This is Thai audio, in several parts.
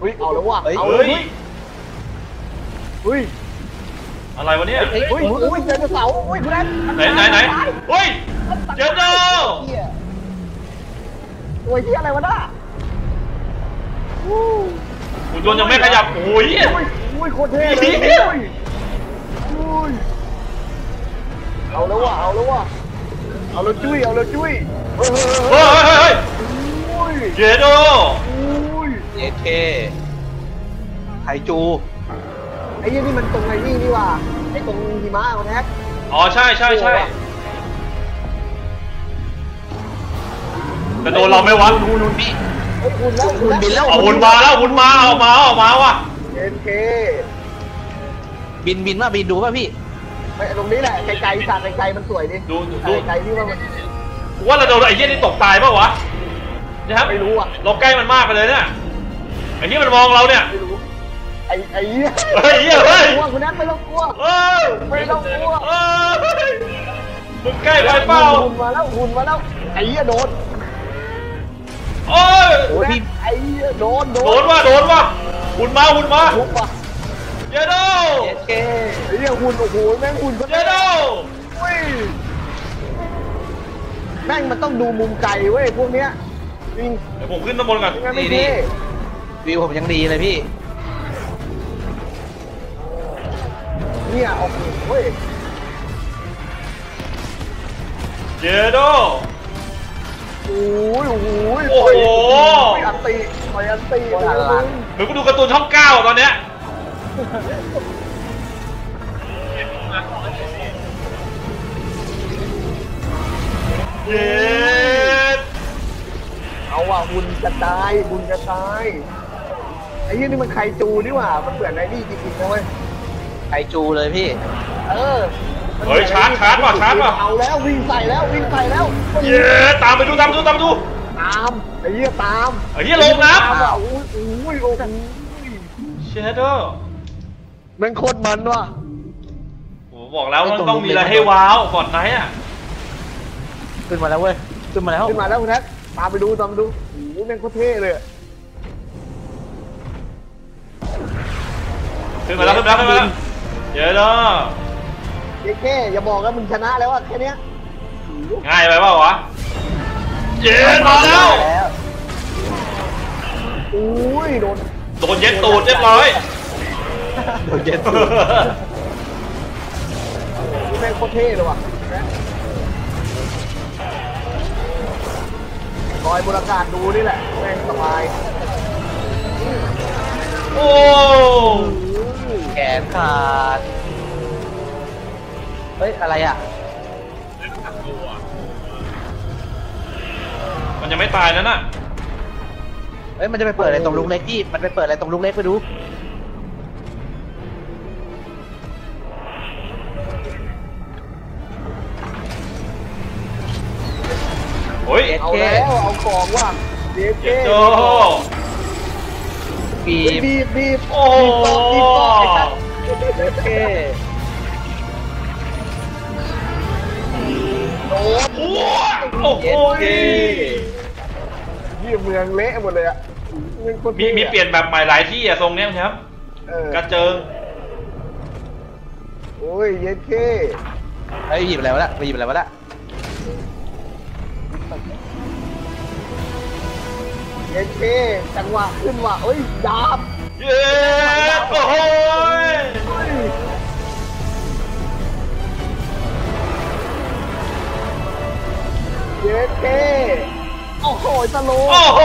เฮ้ยเอาแล้วว่ะเฮ้ยเอาเฮ้เลยยเฮ้ยอะไรวะเนี่ยเฮ้ยเฮ้ยเฮ้ยเจอเสาเฮ้ยคุณแอนไหนไหนไหนเฮ้ยเจอเจอเหี้ยโอ้ยที่อะไรวะน่ะวู้หุ่นยนต์ยังไม่ขยับโอ้ยโอ้ยโอ้ยโคตรเท่เลยเหี้ยโอ้ยโอ้ยเอาแล้วว่ะเอาแล้วว่ะเอาแล้วจุ้ยเอาแล้วจุ้ยเฮ้ยเฮ้ยเฮ้เฮ้ยยเฮ้ยเฮ้ยโอ้ยเจโดโอ้ย เอเคไคจู ไอ้ยี่นี่มันตรงไอ้นี่นี่ว่ะไอ้ตรงหิมะของแท็กอ๋อใช่ใช่ใช่จะโดนเราไหมวะนู่นนู่นพี่เฮ้ยคุณแล้วคุณบินแล้ว เอาหุ่นมาแล้วหุ่นมาเอามาเอามาว่ะเอ็นเคบินบินว่าบินดูป่ะพี่ ไปตรงนี้แหละไกลๆสัตว์ไกลๆมันสวยดิดูดูไกลๆที่ว่ามันกูว่าเราโดนไอ้เหี้ยนี่ตกตายเปล่าวะนะครับไม่รู้อะเราใกล้มันมากไปเลยเนี่ย ไอ้ที่มันมองเราเนี่ย ไม่รู้ไอ้ไอ้เหี้ยเฮ้ยเหี้ยเฮ้ย กลัวคุณแท็กไม่ต้องกลัว เอ้ยไม่ต้องกลัว เอ้ยมึงใกล้ไปเปล่าหุ่นมาแล้วหุ่นมาแล้วไอ้เหี้ยโดนโอ้ยโอ้ยพี่ ไอ้เหี้ยโดนโดโดนว่ะโดนว่ะหุ่นมาหุ่นมาทุบว่ะเจโดเอเคไอ้เหี้ยหุ่นโอ้โหแม่งหุ่นก็เจโดเว้ยแม่งมันต้องดูมุมไกลเว้ยพวกเนี้ยจริงเดี๋ยวผมขึ้นข้างบนก่อน ไม่งั้นไม่เท่ วิวผมยังดีเลยพี่ เนี่ยโอ้โหเว้ยเจโด โอ้ยโอ้โหโอ้โหไปอันตีไปอันตีโคตรอลัง เหมือนกูดูการ์ตูนช่องเก้าตอนเนี้ยเย็ดเอาว่ะหุ่นกระจายหุ่นกระจายไอ้ยี่นี่มันไคจูนี่หว่า มันเหมือนไอ้นี่จริงๆนะเว้ยไคจูเลยพี่ เออมันเฮ้ยชาร์จชาร์จว่ะชาร์จว่ะ เอาแล้ววิ่งใส่แล้ววิ่งใส่แล้วเย้ตามไปดูตามไปดูตามไปดู ตามไอ้เหี้ยตามไอ้เหี้ยลงน้ำ ตามอะโอ้ยโอ้ยโอ้โหเชโดแม่งโคตรมันว่ะโอ้บอกแล้วมันต้องมีอะไรให้ว้าวก่อนไหนอะขึ้นมาแล้วเว้ย ขึ้นมาแล้ว ขึ้นมาแล้วคุณแท็กตามไปดูตามไปดูโอ้โหแม่งโคตรเท่เลยอะ ขึ้นมาแล้วขึ้นมาแล้วขึ้นมาแล้วเยอะเนาะเจ๊แค่อย่าบอกว่ามึงชนะแล้วอะแค่เนี้ยง่ายไปเปล่าวะเย็นมาแล้วโอ้ยโดนโดนเย็ดตูดเรียบร้อยโดนเย็นตูดนี่แม่งโคตรเท่เลยว่ะลอยบนอากาศดูนี่แหละแม่งสบายโอ้แข นขาด เฮ้ย อะไรอะ มันยังไม่ตายนะน่ะเฮ้ย มันจะไปเปิดอะไรตรงลูกเล็กพี่มันไปเปิดอะไรตรงลูกเล็กไปดู โอ้ยเอ็ดเอาแล้ว เอาของว่ะเจ๊เย็เจ๊ดโจ ปีบีบบีบโอ้บีบต่อบีบต่อไอ้สัสเอเคโดนโอ้โอ้โหยี่เมืองเละหมดเลยอะแงโคตรมีท่อะมีเปลี่ยนแบบใหม่หลายที่อะทรงเนี้ยครับเออกระเจิงโอ้ยเย็ดเคเฮ้ยหยิบอะไรวะละไปหยิบอะไรวะละ เย็ดเคจังหวะขึ้นว่ะเอ้ยดาบเย้โอ้โหเฮ้ยเย็ดเคโอ้โหสโลว์โอ้โห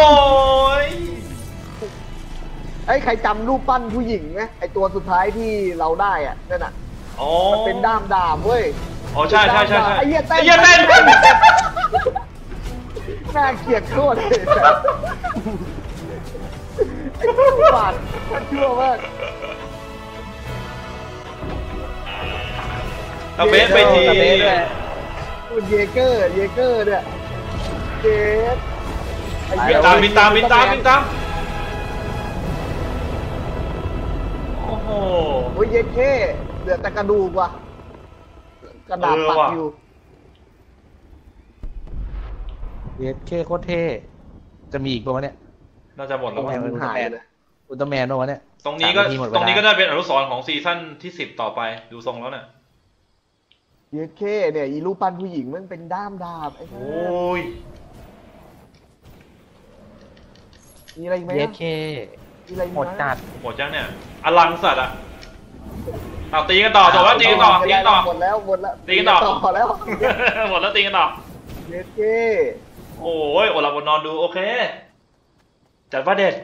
ไอ้ยใครจำรูปปั้นผู้หญิงไหมไอตัวสุดท้ายที่เราได้อะนั่นน่ะอ๋อมันเป็นด้ามดาบเว้ยอ๋อใช่ใช่ใช่ใช่ไอ้เหี้ยเต้นไอ้เหี้ยเต้น น่าเกลียดโคตรเลยไอ้ตัวบาดมันชั่วมากตะเบสไปทีตะเบสด้วยคุณเยเกอร์ เยเกอร์เนี่ยเจสไอ้บิเหี้นยตามบินตามบินตามบินตาม โอ้โห โอ้ยเยเก้เหลือแต่กระดูกว่ะกระดาษเออปักว่ะอยู่ เอเคโคตรเท่จะมีอีกปะวะเนี่ย น่าจะหมดแล้วโอ้มั้งยมันหายเลยอุลตร้าแมนโนวะเนี่ย ตรงนี้ก็สามนาทีหมดเวลาตรงนี้ก็ได้เป็นอนุสรณ์ของซีซั่นที่สิบต่อไป ดูทรงแล้วเนี่ยเยเคเนี่ยอีรูปปั้นผู้หญิงมันเป็นด้ามดาบไอ้โอเหี้ย้ยมีอะไรอีกไหมเยอะเคมีอะไรอีกหมดจัดหมดจังเนี่ย อลังสัตว์อะเอาตีกันต่อจบแล้วตีกันต่อตีกันต่อหมดแล้วหมดแล้วตีกันต่อพอแล้วหมดแล้วตีกันต่อเยเค โอ้ยอดหลับอดนอนดูโอเค จัดว่าเด็ด